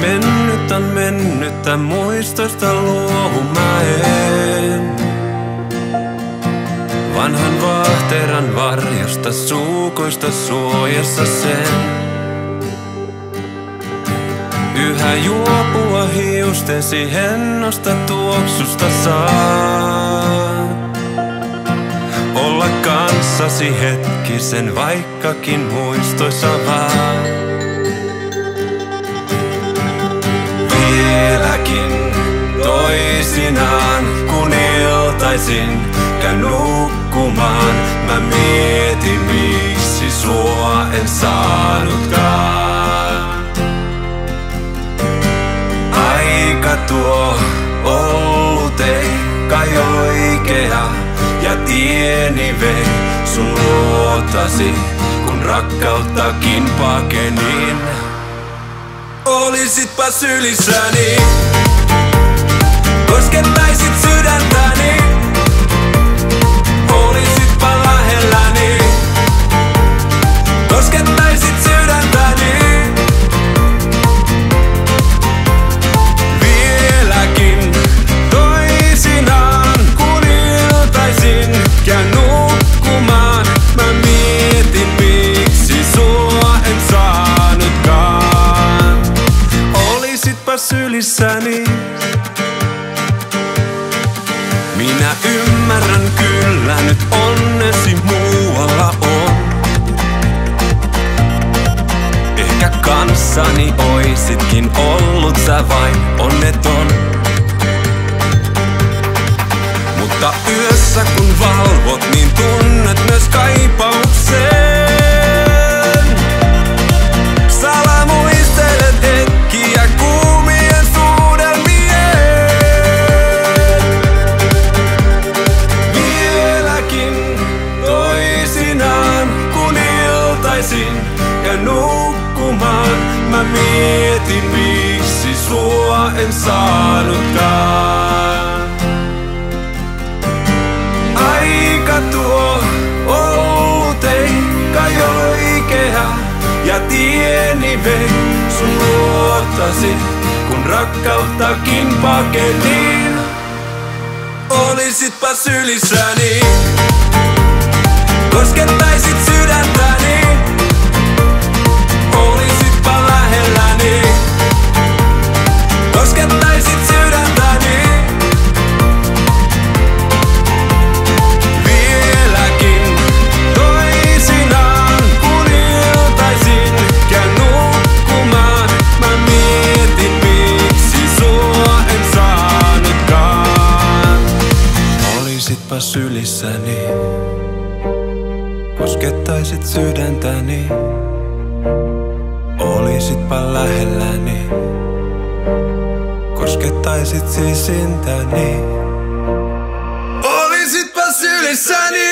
mennyt on mennyttä, muistosta luovu mä en. Vanhan vahteran varjosta, suukoista suojassa sen. Yhä juopua hiustesi hennosta tuoksusta saa. Olla kanssasi hetkisen, vaikkakin muistoissa vaan. Iltaisin käyn nukkumaan, mä mietin miksi sua en saanutkaan. Aika tuo ollut ei kai oikea ja tieni vei sun luotasi, kun rakkauttakin pakenin. Olisitpa sylissäni, koskettaisit sydäntäni. Sylissäni. Minä ymmärrän kyllä nyt onnesi muualla on. Ehkä kanssani oisitkin ollut sä vain onneton. Mutta yössä kun valvot, niin tunnet iltaisin käyn nukkumaan, mä mietin miksi sua en saanutkaan. Aika tuo ollut ei kai oikea ja tieni vei sun luotasi, kun rakkauttakin pakenin. Olisitpa sylissäni, koskettaisit olitpa sylissäni. Koskettaisit sydäntäni, olisitpa lähelläni. Koskettaisit sisintäni, olisitpa sylissäni.